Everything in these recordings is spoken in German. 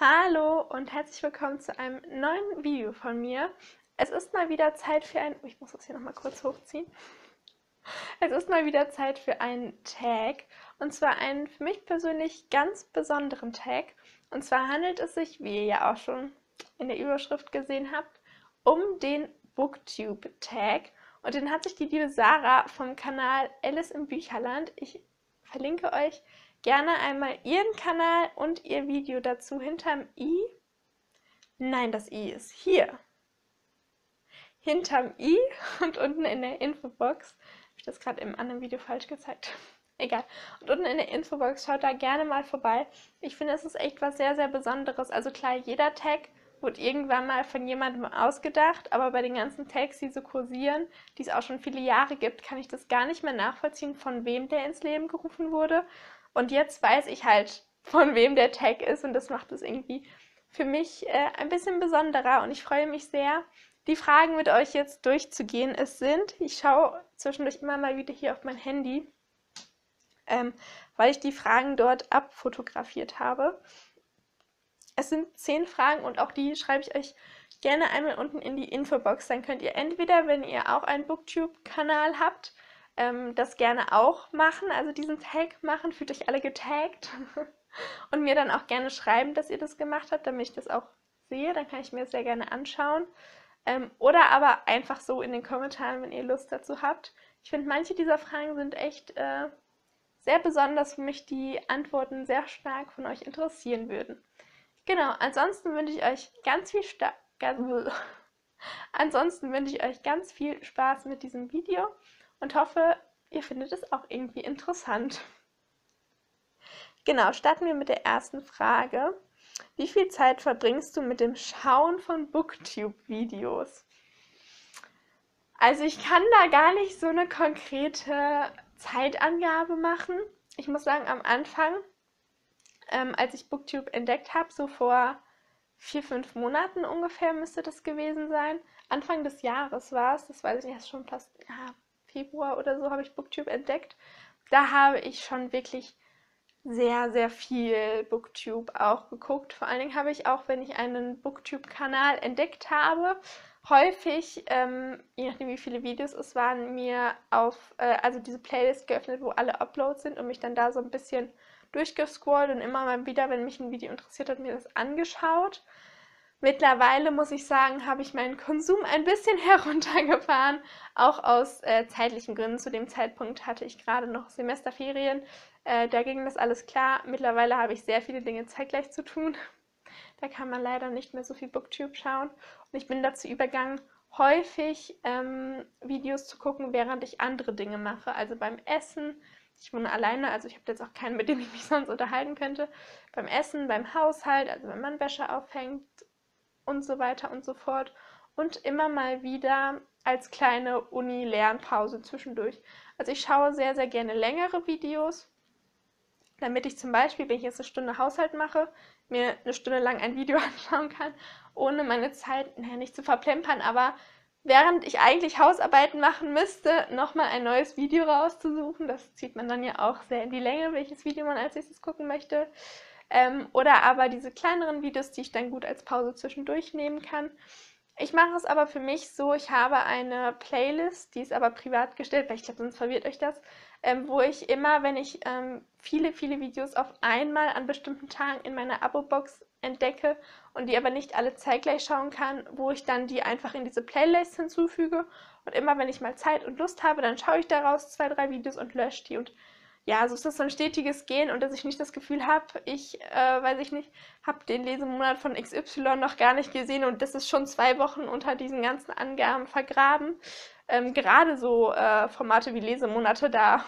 Hallo und herzlich willkommen zu einem neuen Video von mir. Es ist mal wieder Zeit für ein... Ich muss das hier nochmal kurz hochziehen. Es ist mal wieder Zeit für einen Tag. Und zwar einen für mich persönlich ganz besonderen Tag. Und zwar handelt es sich, wie ihr ja auch schon in der Überschrift gesehen habt, um den Booktube-Tag. Und den hat sich die liebe Sarah vom Kanal Alice im Bücherland. Ich verlinke euch gerne einmal ihren Kanal und ihr Video dazu hinterm i. Nein, das i ist hier. Hinterm i und unten in der Infobox. Habe ich das gerade im anderen Video falsch gezeigt? Egal. Und unten in der Infobox schaut da gerne mal vorbei. Ich finde, es ist echt was sehr, sehr Besonderes. Also klar, jeder Tag wurde irgendwann mal von jemandem ausgedacht, aber bei den ganzen Tags, die so kursieren, die es auch schon viele Jahre gibt, kann ich das gar nicht mehr nachvollziehen, von wem der ins Leben gerufen wurde. Und jetzt weiß ich halt, von wem der Tag ist und das macht es irgendwie für mich äh, ein bisschen besonderer und ich freue mich sehr, die Fragen mit euch jetzt durchzugehen. Es sind, ich schaue zwischendurch immer mal wieder hier auf mein Handy, ähm, weil ich die Fragen dort abfotografiert habe. Es sind zehn Fragen und auch die schreibe ich euch gerne einmal unten in die Infobox. Dann könnt ihr entweder, wenn ihr auch einen Booktube-Kanal habt, ähm, das gerne auch machen, also diesen Tag machen, fühlt euch alle getaggt und mir dann auch gerne schreiben, dass ihr das gemacht habt, damit ich das auch sehe, dann kann ich mir das sehr gerne anschauen. Ähm, oder aber einfach so in den Kommentaren, wenn ihr Lust dazu habt. Ich finde, manche dieser Fragen sind echt äh, sehr besonders für mich, die Antworten sehr stark von euch interessieren würden. Genau, ansonsten wünsche ich euch ganz viel ganz, Ansonsten wünsche ich euch ganz viel Spaß mit diesem Video und hoffe, ihr findet es auch irgendwie interessant. Genau, starten wir mit der ersten Frage. Wie viel Zeit verbringst du mit dem Schauen von Booktube-Videos? Also ich kann da gar nicht so eine konkrete Zeitangabe machen. Ich muss sagen, am Anfang, ähm, als ich Booktube entdeckt habe, so vor vier, fünf Monaten ungefähr müsste das gewesen sein. Anfang des Jahres war es, das weiß ich nicht, schon fast ja, Februar oder so habe ich Booktube entdeckt. Da habe ich schon wirklich sehr, sehr viel Booktube auch geguckt. Vor allen Dingen habe ich auch, wenn ich einen Booktube-Kanal entdeckt habe, häufig, ähm, je nachdem wie viele Videos es waren, mir auf, äh, also diese Playlist geöffnet, wo alle Uploads sind und mich dann da so ein bisschen durchgescrollt und immer mal wieder, wenn mich ein Video interessiert hat, mir das angeschaut. Mittlerweile muss ich sagen, habe ich meinen Konsum ein bisschen heruntergefahren, auch aus äh, zeitlichen Gründen. Zu dem Zeitpunkt hatte ich gerade noch Semesterferien, äh, da ging das alles klar. Mittlerweile habe ich sehr viele Dinge zeitgleich zu tun. Da kann man leider nicht mehr so viel Booktube schauen. Und ich bin dazu übergegangen, häufig ähm, Videos zu gucken, während ich andere Dinge mache. Also beim Essen, ich wohne alleine, also ich habe jetzt auch keinen, mit dem ich mich sonst unterhalten könnte. Beim Essen, beim Haushalt, also wenn man Wäsche aufhängt und so weiter und so fort. Und immer mal wieder als kleine Uni-Lernpause zwischendurch. Also ich schaue sehr, sehr gerne längere Videos, damit ich zum Beispiel, wenn ich jetzt eine Stunde Haushalt mache, mir eine Stunde lang ein Video anschauen kann, ohne meine Zeit, naja, nicht zu verplempern, aber während ich eigentlich Hausarbeiten machen müsste, nochmal ein neues Video rauszusuchen. Das zieht man dann ja auch sehr in die Länge, welches Video man als nächstes gucken möchte. Ähm, oder aber diese kleineren Videos, die ich dann gut als Pause zwischendurch nehmen kann. Ich mache es aber für mich so, ich habe eine Playlist, die ist aber privat gestellt, weil ich glaube, sonst verwirrt euch das, ähm, wo ich immer, wenn ich ähm, viele, viele Videos auf einmal an bestimmten Tagen in meiner Abo-Box entdecke und die aber nicht alle zeitgleich schauen kann, wo ich dann die einfach in diese Playlist hinzufüge. Und immer, wenn ich mal Zeit und Lust habe, dann schaue ich daraus zwei, drei Videos und lösche die und ja, so ist das so ein stetiges Gehen und dass ich nicht das Gefühl habe, ich, äh, weiß ich nicht, habe den Lesemonat von XY noch gar nicht gesehen und das ist schon zwei Wochen unter diesen ganzen Angaben vergraben. Ähm, gerade so äh, Formate wie Lesemonate, da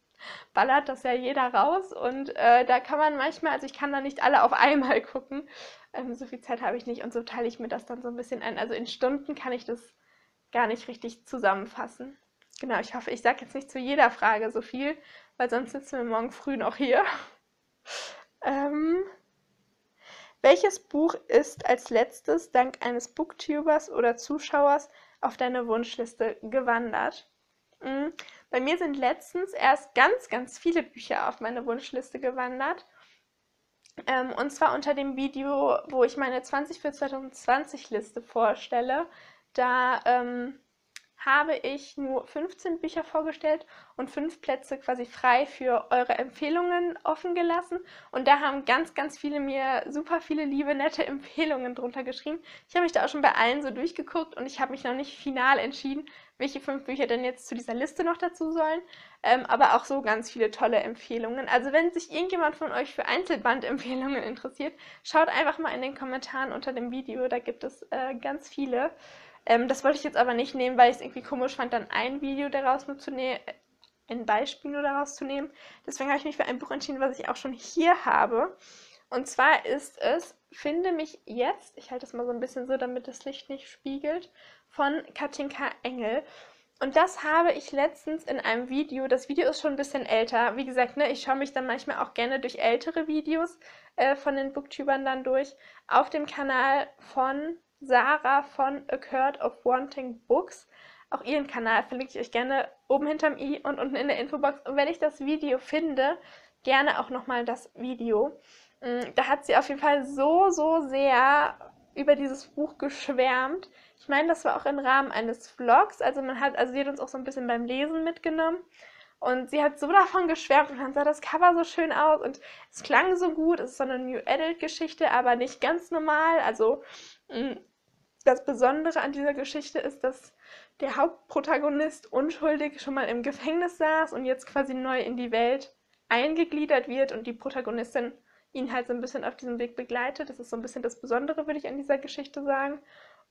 ballert das ja jeder raus und äh, da kann man manchmal, also ich kann da nicht alle auf einmal gucken, ähm, so viel Zeit habe ich nicht und so teile ich mir das dann so ein bisschen ein. Also in Stunden kann ich das gar nicht richtig zusammenfassen. Genau, ich hoffe, ich sage jetzt nicht zu jeder Frage so viel, weil sonst sitzen wir morgen früh noch hier. ähm, welches Buch ist als letztes dank eines Booktubers oder Zuschauers auf deine Wunschliste gewandert? Mhm. Bei mir sind letztens erst ganz, ganz viele Bücher auf meine Wunschliste gewandert. Ähm, und zwar unter dem Video, wo ich meine 20 für 2020 Liste vorstelle. Da ähm, habe ich nur 15 Bücher vorgestellt und fünf Plätze quasi frei für eure Empfehlungen offen gelassen. Und da haben ganz, ganz viele mir super viele liebe, nette Empfehlungen drunter geschrieben. Ich habe mich da auch schon bei allen so durchgeguckt und ich habe mich noch nicht final entschieden, welche fünf Bücher denn jetzt zu dieser Liste noch dazu sollen. Ähm, aber auch so ganz viele tolle Empfehlungen. Also wenn sich irgendjemand von euch für Einzelbandempfehlungen interessiert, schaut einfach mal in den Kommentaren unter dem Video. Da gibt es äh, ganz viele. Ähm, das wollte ich jetzt aber nicht nehmen, weil ich es irgendwie komisch fand, dann ein Video daraus nur zu nehmen, ein Beispiel nur daraus zu nehmen. Deswegen habe ich mich für ein Buch entschieden, was ich auch schon hier habe. Und zwar ist es Finde mich jetzt, ich halte es mal so ein bisschen so, damit das Licht nicht spiegelt, von Katinka Engel. Und das habe ich letztens in einem Video, das Video ist schon ein bisschen älter. Wie gesagt, ne, ich schaue mich dann manchmal auch gerne durch ältere Videos äh, von den Booktubern dann durch, auf dem Kanal von Sarah von A Curd of Wanting Books. Auch ihren Kanal verlinke ich euch gerne oben hinterm i und unten in der Infobox. Und wenn ich das Video finde, gerne auch nochmal das Video. Mm, da hat sie auf jeden Fall so, so sehr über dieses Buch geschwärmt. Ich meine, das war auch im Rahmen eines Vlogs. Also man hat, also sie hat uns auch so ein bisschen beim Lesen mitgenommen. Und sie hat so davon geschwärmt und dann sah das Cover so schön aus und es klang so gut. Es ist so eine New Adult Geschichte, aber nicht ganz normal. Also mm, das Besondere an dieser Geschichte ist, dass der Hauptprotagonist unschuldig schon mal im Gefängnis saß und jetzt quasi neu in die Welt eingegliedert wird und die Protagonistin ihn halt so ein bisschen auf diesem Weg begleitet. Das ist so ein bisschen das Besondere, würde ich an dieser Geschichte sagen.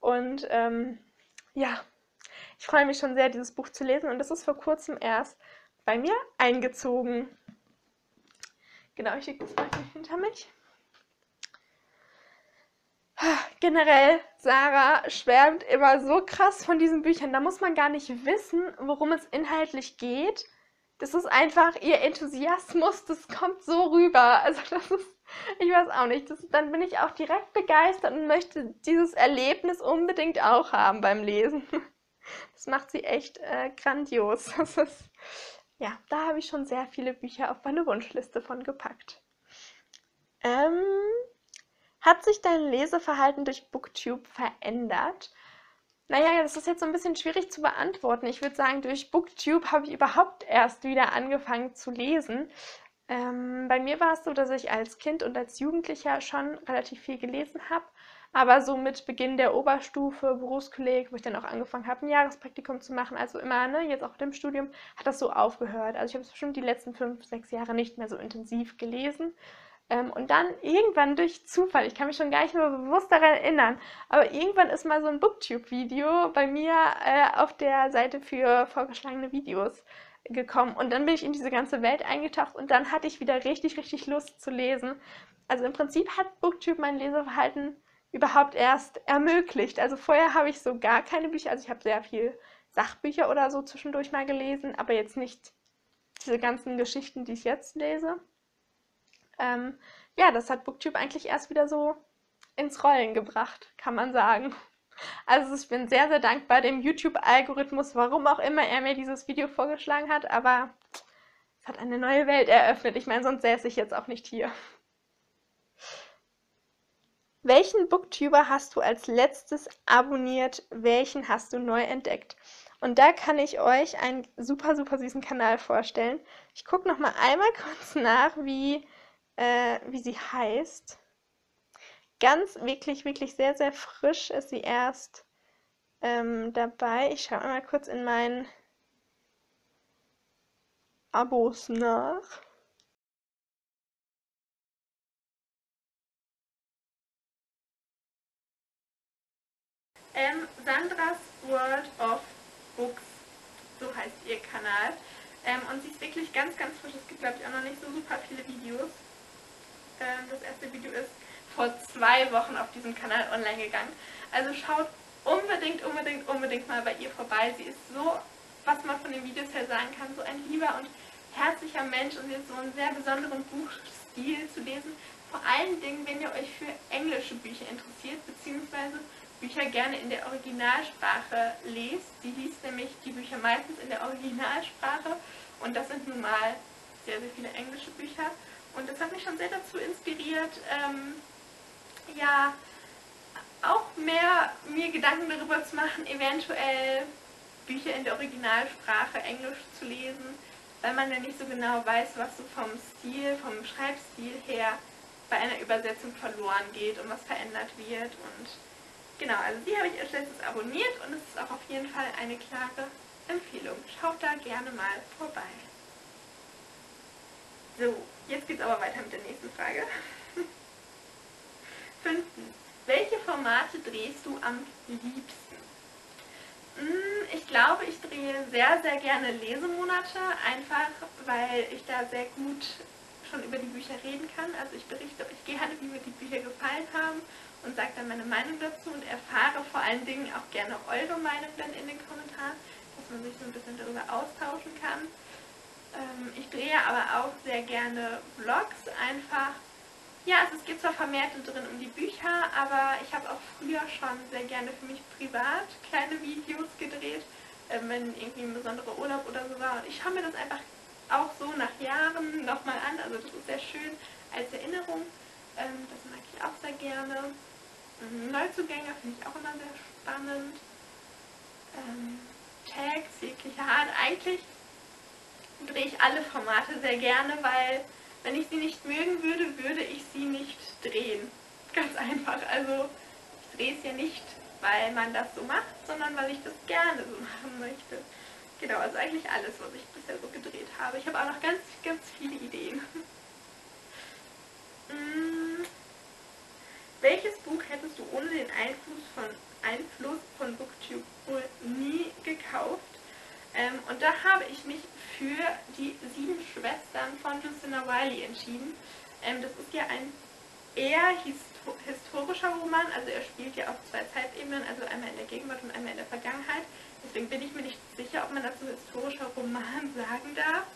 Und ähm, ja, ich freue mich schon sehr, dieses Buch zu lesen und das ist vor kurzem erst bei mir eingezogen. Genau, ich lege das mal hinter mich. Generell, Sarah schwärmt immer so krass von diesen Büchern. Da muss man gar nicht wissen, worum es inhaltlich geht. Das ist einfach ihr Enthusiasmus, das kommt so rüber. Also das ist, ich weiß auch nicht, das, dann bin ich auch direkt begeistert und möchte dieses Erlebnis unbedingt auch haben beim Lesen. Das macht sie echt äh, grandios. Das ist, ja, da habe ich schon sehr viele Bücher auf meine Wunschliste von gepackt. Ähm, hat sich dein Leseverhalten durch Booktube verändert? Naja, das ist jetzt so ein bisschen schwierig zu beantworten. Ich würde sagen, durch Booktube habe ich überhaupt erst wieder angefangen zu lesen. Ähm, bei mir war es so, dass ich als Kind und als Jugendlicher schon relativ viel gelesen habe. Aber so mit Beginn der Oberstufe, Berufskolleg, wo ich dann auch angefangen habe, ein Jahrespraktikum zu machen, also immer, ne, jetzt auch mit dem Studium, hat das so aufgehört. Also ich habe es bestimmt die letzten fünf, sechs Jahre nicht mehr so intensiv gelesen. Ähm, und dann irgendwann durch Zufall, ich kann mich schon gar nicht mehr bewusst daran erinnern, aber irgendwann ist mal so ein Booktube-Video bei mir äh, auf der Seite für vorgeschlagene Videos gekommen. Und dann bin ich in diese ganze Welt eingetaucht und dann hatte ich wieder richtig, richtig Lust zu lesen. Also im Prinzip hat Booktube mein Leseverhalten überhaupt erst ermöglicht. Also vorher habe ich so gar keine Bücher, also ich habe sehr viel Sachbücher oder so zwischendurch mal gelesen, aber jetzt nicht diese ganzen Geschichten, die ich jetzt lese ähm, ja, das hat Booktube eigentlich erst wieder so ins Rollen gebracht, kann man sagen. Also ich bin sehr, sehr dankbar dem YouTube-Algorithmus, warum auch immer er mir dieses Video vorgeschlagen hat, aber es hat eine neue Welt eröffnet. Ich meine, sonst säße ich jetzt auch nicht hier. Welchen Booktuber hast du als letztes abonniert? Welchen hast du neu entdeckt? Und da kann ich euch einen super, super süßen Kanal vorstellen. Ich gucke noch mal einmal kurz nach, wie äh, wie sie heißt. Ganz wirklich, wirklich sehr, sehr frisch ist sie erst ähm, dabei. Ich schaue mal kurz in meinen Abos nach. Ähm, Sandras World of Books, so heißt ihr Kanal. Ähm, und sie ist wirklich ganz, ganz frisch. Es gibt, glaube ich, auch noch nicht so super viele Videos. Ähm, das erste Video ist vor zwei Wochen auf diesem Kanal online gegangen. Also schaut unbedingt, unbedingt, unbedingt mal bei ihr vorbei. Sie ist so, was man von den Videos her sagen kann, so ein lieber und herzlicher Mensch und sie hat so einen sehr besonderen Buchstil zu lesen. Vor allen Dingen, wenn ihr euch für englische Bücher interessiert, beziehungsweise Bücher gerne in der Originalsprache lest. Sie liest nämlich die Bücher meistens in der Originalsprache und das sind nun mal sehr, sehr viele englische Bücher. Und das hat mich schon sehr dazu inspiriert, ähm, ja, auch mehr mir Gedanken darüber zu machen, eventuell Bücher in der Originalsprache Englisch zu lesen, weil man ja nicht so genau weiß, was so vom Stil, vom Schreibstil her bei einer Übersetzung verloren geht und was verändert wird. Und genau, also die habe ich als letztes abonniert und es ist auch auf jeden Fall eine klare Empfehlung. Schaut da gerne mal vorbei. So, jetzt geht es aber weiter mit der nächsten Frage. Fünftens. Welche Formate drehst du am liebsten? Hm, ich glaube, ich drehe sehr, sehr gerne Lesemonate, einfach weil ich da sehr gut schon über die Bücher reden kann. Also ich berichte euch gerne, wie mir die Bücher gefallen haben und sage dann meine Meinung dazu und erfahre vor allen Dingen auch gerne eure Meinung dann in den Kommentaren, dass man sich so ein bisschen darüber austauschen kann. Ähm, ich drehe aber auch sehr gerne Vlogs, einfach ja, also es geht zwar vermehrt drin um die Bücher, aber ich habe auch früher schon sehr gerne für mich privat kleine Videos gedreht, äh, wenn irgendwie ein besonderer Urlaub oder so war. Und ich schaue mir das einfach auch so nach Jahren nochmal an. Also das ist sehr schön als Erinnerung. Ähm, das mag ich auch sehr gerne. Ähm, Neuzugänge finde ich auch immer sehr spannend. Ähm, Tags jeglicher Art. Eigentlich drehe ich alle Formate sehr gerne, weil wenn ich sie nicht mögen würde, würde ich sie nicht drehen. Ganz einfach. Also ich drehe es ja nicht, weil man das so macht, sondern weil ich das gerne so machen möchte. Genau, also eigentlich alles, was ich bisher so gedreht habe. Ich habe auch noch ganz, ganz viele Ideen. hm. Welches Buch hättest du ohne den Einfluss von, Einfluss von Booktube wohl nie gekauft? Ähm, und da habe ich mich für die Sieben Schwestern von Lucinda Wiley entschieden. Ähm, das ist ja ein eher histo historischer Roman, also er spielt ja auf zwei Zeitebenen, also einmal in der Gegenwart und einmal in der Vergangenheit. Deswegen bin ich mir nicht sicher, ob man dazu historischer Roman sagen darf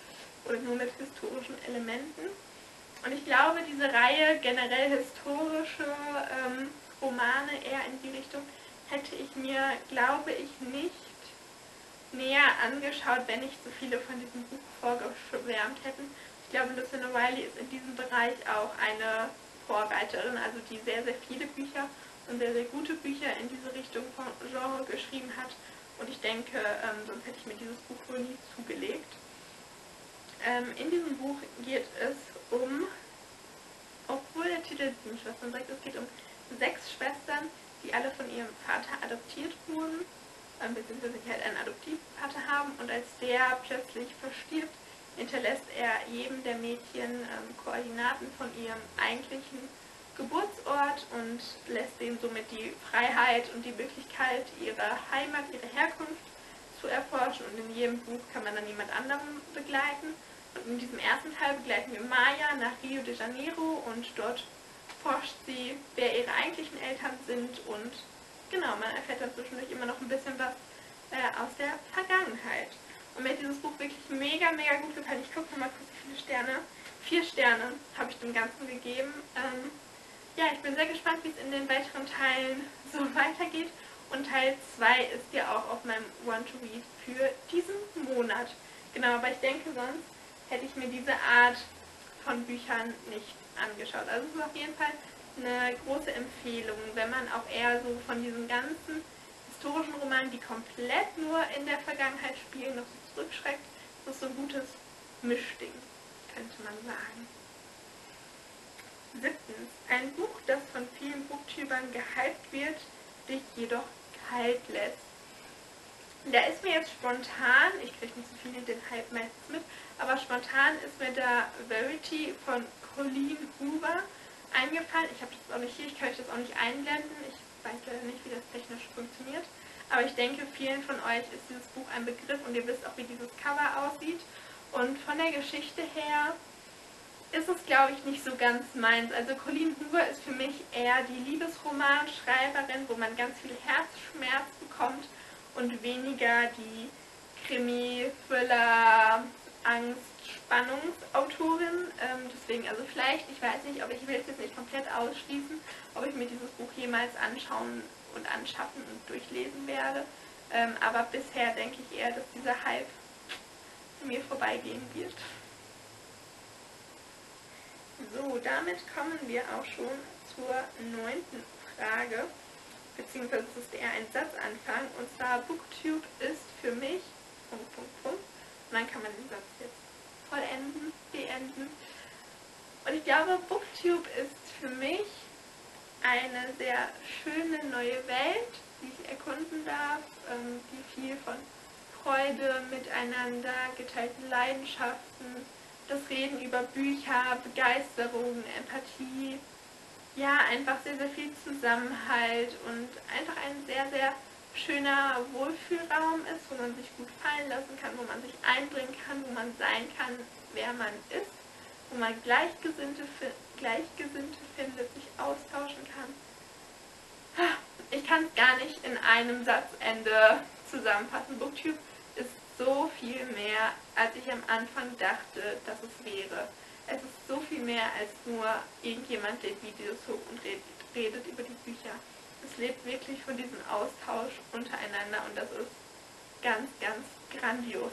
oder nur mit historischen Elementen. Und ich glaube, diese Reihe generell historische ähm, Romane eher in die Richtung hätte ich mir, glaube ich, nicht näher angeschaut, wenn nicht so viele von diesem Buch vorgeschwärmt hätten. Ich glaube, Lucinda Wiley ist in diesem Bereich auch eine Vorreiterin, also die sehr, sehr viele Bücher und sehr, sehr gute Bücher in diese Richtung von Genre geschrieben hat. Und ich denke, ähm, sonst hätte ich mir dieses Buch wohl nie zugelegt. Ähm, in diesem Buch geht es um, obwohl der Titel sieben Schwestern sagt, es geht um sechs Schwestern, die alle von ihrem Vater adoptiert wurden ähm, beziehungsweise die halt einen Adoptivvater haben und als der plötzlich verstirbt, hinterlässt er jedem der Mädchen ähm, Koordinaten von ihrem eigentlichen Geburtsort und lässt denen somit die Freiheit und die Möglichkeit, ihre Heimat, ihre Herkunft zu erforschen und in jedem Buch kann man dann jemand anderem begleiten. Und in diesem ersten Teil begleiten wir Maya nach Rio de Janeiro und dort forscht sie, wer ihre eigentlichen Eltern sind und Genau, man erfährt dann zwischendurch immer noch ein bisschen was äh, aus der Vergangenheit. Und mir hat dieses Buch wirklich mega, mega gut gefallen. Ich gucke mal kurz, wie viele Sterne. Vier Sterne habe ich dem Ganzen gegeben. Ähm, ja, ich bin sehr gespannt, wie es in den weiteren Teilen so weitergeht. Und Teil 2 ist ja auch auf meinem Want-to-Read für diesen Monat. Genau, aber ich denke, sonst hätte ich mir diese Art von Büchern nicht angeschaut. Also es ist auf jeden Fall eine große Empfehlung, wenn man auch eher so von diesen ganzen historischen Romanen, die komplett nur in der Vergangenheit spielen, noch so zurückschreckt. Das ist so ein gutes Mischding, könnte man sagen. Siebtens, ein Buch, das von vielen Booktubern gehypt wird, dich jedoch kalt lässt. Da ist mir jetzt spontan, ich kriege nicht so viel den Hype meistens mit, aber spontan ist mir da Verity von Colleen Hoover eingefallen. Ich habe das auch nicht hier, ich kann euch das auch nicht einblenden. Ich weiß leider nicht, wie das technisch funktioniert. Aber ich denke, vielen von euch ist dieses Buch ein Begriff und ihr wisst auch, wie dieses Cover aussieht. Und von der Geschichte her ist es, glaube ich, nicht so ganz meins. Also Colleen Hoover ist für mich eher die Liebesromanschreiberin, wo man ganz viel Herzschmerz bekommt und weniger die Krimi, Thriller, Angst, Spannungsautorin. Deswegen, also vielleicht, ich weiß nicht, aber ich will es jetzt nicht komplett ausschließen, ob ich mir dieses Buch jemals anschauen und anschaffen und durchlesen werde. Ähm, aber bisher denke ich eher, dass dieser Hype mir vorbeigehen wird. So, damit kommen wir auch schon zur neunten Frage, beziehungsweise es ist eher ein Satzanfang, und zwar Booktube ist für mich, Punkt, Punkt, Punkt, und dann kann man den Satz jetzt vollenden, beenden. Und ich glaube, Booktube ist für mich eine sehr schöne neue Welt, die ich erkunden darf, ähm, die viel von Freude miteinander, geteilten Leidenschaften, das Reden über Bücher, Begeisterung, Empathie, ja, einfach sehr, sehr viel Zusammenhalt und einfach ein sehr, sehr schöner Wohlfühlraum ist, wo man sich gut fallen lassen kann, wo man sich einbringen kann, wo man sein kann, wer man ist, wo man Gleichgesinnte, Gleichgesinnte findet, sich austauschen kann. Ich kann es gar nicht in einem Satzende zusammenfassen. Booktube ist so viel mehr, als ich am Anfang dachte, dass es wäre. Es ist so viel mehr als nur irgendjemand lädt Videos hoch und redet, redet über die Bücher. Es lebt wirklich von diesem Austausch untereinander und das ist ganz, ganz grandios.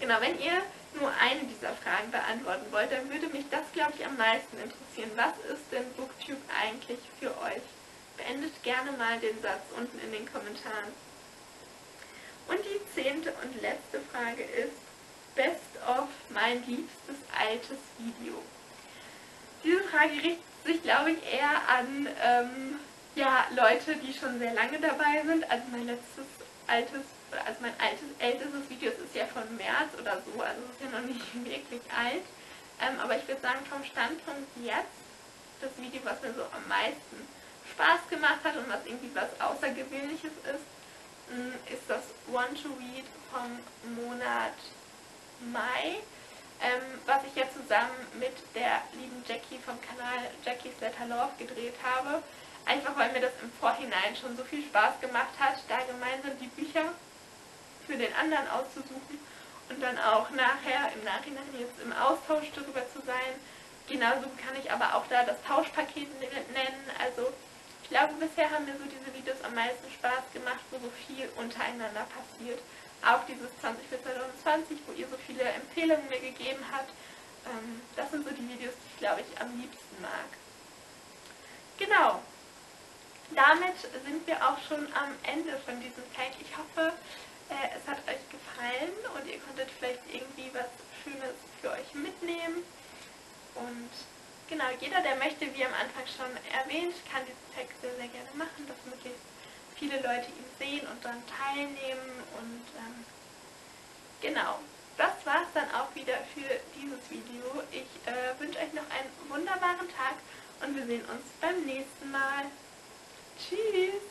Genau, wenn ihr nur eine dieser Fragen beantworten wollt, dann würde mich das, glaube ich, am meisten interessieren. Was ist denn Booktube eigentlich für euch? Beendet gerne mal den Satz unten in den Kommentaren. Und die zehnte und letzte Frage ist, Best of mein liebstes altes Video. Diese Frage richtet sich, glaube ich, eher an ähm, ja, Leute, die schon sehr lange dabei sind. Also mein letztes altes, also mein altes, ältestes Video ist ja von März oder so, also es ist ja noch nicht wirklich alt. Ähm, aber ich würde sagen, vom Standpunkt jetzt, das Video, was mir so am meisten Spaß gemacht hat und was irgendwie was Außergewöhnliches ist, Mm, ist das One to Read vom Monat Mai, ähm, was ich ja zusammen mit der lieben Jackie vom Kanal Jackie's Letter Love gedreht habe. Einfach weil mir das im Vorhinein schon so viel Spaß gemacht hat, da gemeinsam die Bücher für den anderen auszusuchen und dann auch nachher im Nachhinein jetzt im Austausch darüber zu sein. Genauso kann ich aber auch da das Tauschpaket nennen. Also ich glaube, bisher haben mir so diese Videos am meisten Spaß gemacht, wo so viel untereinander passiert. Auch dieses 20 für 2020, wo ihr so viele Empfehlungen mir gegeben habt. Ähm, das sind so die Videos, die ich, glaube ich, am liebsten mag. Genau. Damit sind wir auch schon am Ende von diesem Tag. Ich hoffe, äh, es hat euch gefallen und ihr konntet vielleicht irgendwie was Schönes für euch mitnehmen. Und Genau, jeder, der möchte, wie am Anfang schon erwähnt, kann diesen Text sehr, sehr gerne machen, dass möglichst viele Leute ihn sehen und dann teilnehmen. Und ähm, genau, das war es dann auch wieder für dieses Video. Ich äh, wünsche euch noch einen wunderbaren Tag und wir sehen uns beim nächsten Mal. Tschüss!